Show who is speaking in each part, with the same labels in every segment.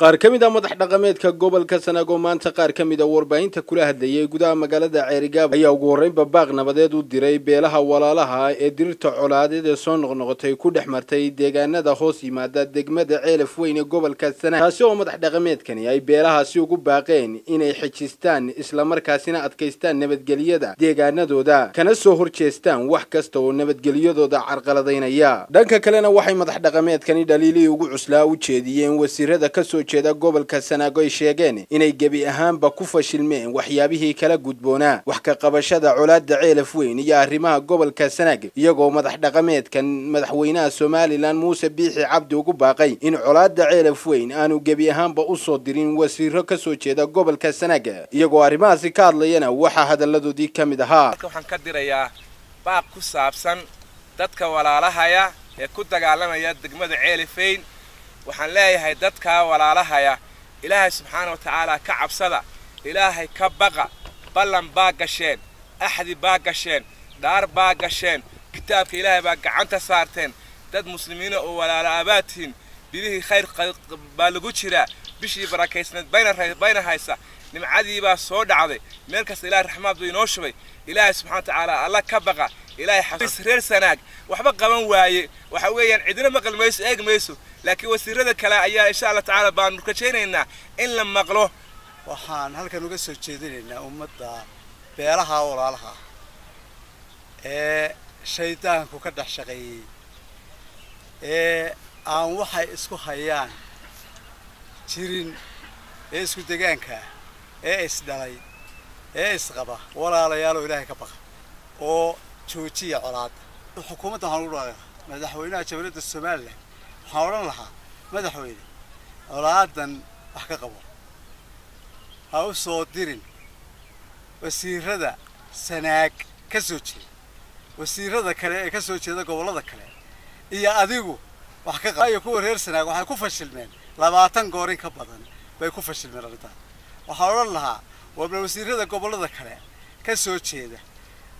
Speaker 1: qaar ka mid a madax dhaqameedka gobolka sanaag oo maanta qaar ka mid a warbaahinta kula hadlayay gudaha magaalada ceerigaab ayaa ugu horreynba baaq nabadeed u diray beelaha walaalaha ee dirirta colaadeed ee soo noqnoqotay ku dhex martay deegaanada hoos yimaada degmada ceelaf weyn ee gobolka sanaag taasi oo madax dhaqameedkani ay beelahaasi ugu baaqeen inay xejistaan islamarkaasina adkaystaan nabadgelyada deegaanadooda. Kana soo horjeestaan wax kasta oo nabadgelyadooda carqaladaynaya. Dhanka kalena waxay madax dhaqameedkani dhaliilihii ugu cuslaa u jeediyeen wasiirada ka soo jeeda gobolka sanaag ay sheegeen inay gebi ahaanba ku fashilmeen waxyaabihii kala gudboonaa. Wax ka qabashada colaada ceelaf weyn iyo arrimaha gobolka sanaag iyagoo madax dhaqameedkan madaxweynaha somalilan muuse biixi cabdi ugu baaqay in colaada ceelaf weyn aanu gebi ahaanba u soo dirin wasiiro ka soo jeeda gobolka sanaag iyagoo arrimahaasi ka hadlayana waxaa hadalladoodii ka mid ahaa.
Speaker 2: Waxaan ka dirayaa baaq ku saabsan dadka walaalahaya ee ku dagaalamaya degmada ceelifeyn waxaan leeyahay dadkaa walaalahaya ilaahay subxaana wa tacaala ka cabsada ilaahay ka baqa ballan baa gasheen axdi baa gasheen dhaar baa gasheen kitaabka ilaahay baa gacanta saarteen. Dad muslimiina oo walaalo aabaad tihiin bilihii khayr baa lagu jiraa bishii barakaysneed bayna haysa nimcadii baa soo dhacday meel kasta ilahay raxmaad buu inoo shubay. Ilaahay subxana wa tacaala alla ka baqa ilaahay reer sanaag waxba qaban waaye waxa weeyaan cidina maqal mayso eeg mayso laakiin wasiirada kale ayaa insha allah tacaala baanu rajaynaynaa in la maqlo.
Speaker 3: Waxaan halkan uga soo jeedinaynaa ummadda beelaha walaalaha ee shaydaanku ka dhex shaqeeyey ee aan waxay isku hayaan jirin ee isku degaanka ee isdhalay ee isqaba walaalayaaloo ilaahay ka baqa oo joojiya colaada xukuumadda waxaan ugu dhaaqaa madaxweynaha jamhuuriyadda somalilan waxaan odhan lahaa madaxweyne colaadan wax ka qabo. Ha u soo dirin wasiirada sanaag ka soo jeeda wasiirada kale ee ka soo jeeda gobollada kale iyo adigu wax ka qaba iyo kuwa reer sanaag waxay ku fashilmeen labaatan goorin ka badan bay ku fashilmeen arrintaas waxaan odhan lahaa wabla wasiirada gobollada kale ka soo jeeda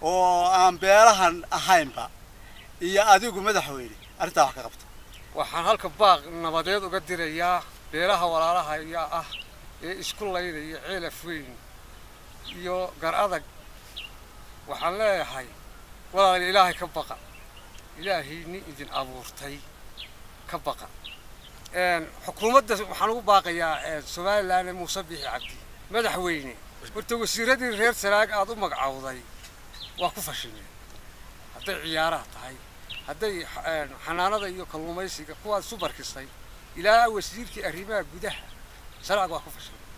Speaker 3: oo aan beelahan ahaynba iyo adigu madaxweyne arrintaa wax ka qabta
Speaker 4: waxaan halka baaq nabadeed uga dirayaa beelaha walaalaha ayaa ah ee isku laynaya ceelaf weyn iyo gar adag. Waxaan leeyahay walaal ilaahay ka baqa. Ilaahay nin idin abuurtay ka baqa. Xukuumadda waxaan ugu baaqayaa somalilan muuse biixi cabdi madaxweyne. Horta wasiiradii reer sanaag aada u magacowday. Waa ku fashilmeen. Hadday ciyaaraha tahay hadday xanaanada iyo kalluumaysiga kuwaad isu barkisay ilaa wasiirkii arrimaha gudaha sanaag waa ku fashilmeen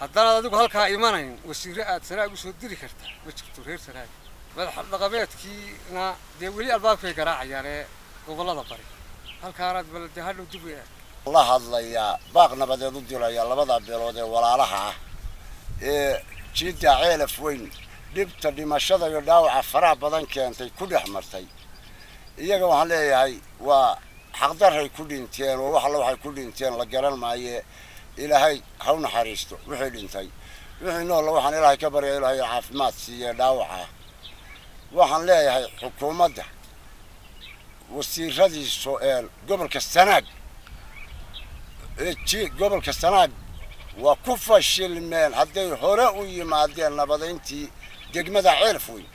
Speaker 4: haddanaad adigu halkaa imanayn wasiire aad sanaag u soo diri kartaa ma jirto reer sanaag madax dhaqameedkiina dee weli albaabkay garaacayaan ee gobollada bari. Halkaanaad balde hadhow dib u
Speaker 5: la hadlayaa baaq nabadeed u diraya labada beelood ee walaalaha ah ee jiidda ceelaf weyn dhibta dhimashada iyo dhaawaca faraha badan keentay ku dhex martay iyaga waxaan leeyahay waa xaqdarray ku dhinteen oo wax alla waxay ku dhinteen la garan maaye. Ilaahay ha u naxariisto wixii dhintay. Wixii noolla waxaan ilaahay ka barya ilaahay caafimaad siiye dhaawaca. Waxaan leeyahay xukuumadda wasiiradiisu ee gobolka sanaag gobolka sanaag waa ku fashilmeen hadday hore u yimaadeen nabadayntii degmada ceelaf weyn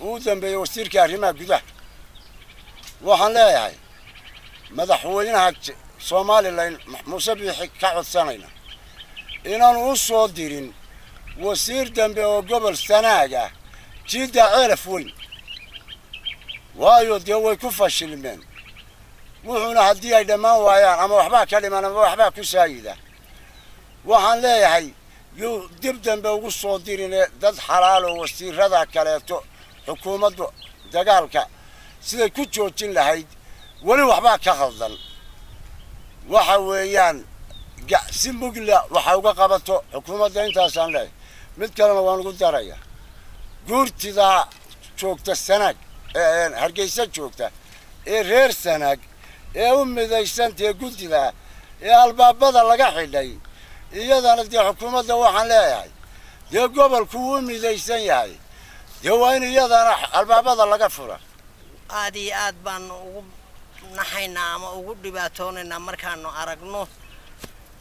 Speaker 5: uu dambeeyey wasiirkii arrimaha gudaha waxaan leeyahay madaxweynaha somalilan muuse biixi ka codsanayna inaanu u soo dirin wasiir dambe oo gobol sanaag ah jiidda ceelaf weyn. Waayo dee way ku fashilmeen. Wuxuuna haddii ay dhammaan waayaan ama waxbaa ka dhiman ama waxbaa ku saayida. Waxaan leeyahay yuu dib dambe ugu soo dirine dad xalaal oo wasiirada kaleeto xukuumaddu dagaalka siday ku joojin lahayd weli waxbaa ka khaldan. Waxa weeyaan si mugla waxa uga qabato xukuumadda intaasaan leeyahay mid kalena waan ugu daraya guurtidaa joogta sanaag hargeysa joogta ee reer sanaag ee u midaysantae guddidaa ee albaabada laga xidhay iyadana dee xukuumadda waxaan leeyahay dee gobolku wuu midaysan yahay dee waa in iyadana albaabada laga fura
Speaker 6: aad iyo aad baanu ugu naxaynaa ama ugu dhibaatoonaynaa markaanu aragno.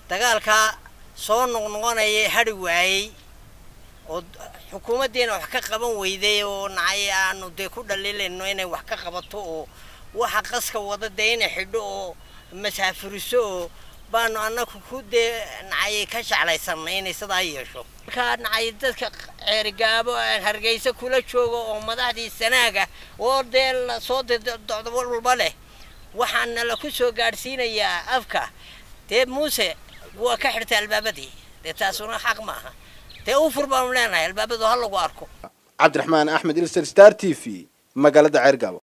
Speaker 6: Dagaalkaa soo noqnoqonaya hadhi waayey oo xukuumaddiina wax ka qaban weyday oo nacay aanu dee ku dhaliilayno inay wax ka qabato oo waxa qaska wada dee inay xidho oo masaafuriso oo baanu annagu ku dee nacay ka jeclaysanay inay sidaa yeesho. Markaa nacay dadka ceerigaabo hargeysa kula jooga oo madaxdii sanaaga oo dee la soo docdo walba leh. Waxaana la ku soo gaadhsiinayaa afka. Dee muuse waa ka xirtay albaabadii. Dee taasuna xaq maaha dee u fur baanu leenahay albaabadu ha lagu arko.
Speaker 1: Cabdiraxmaan axmed ilser star t v magaalada ceergaabo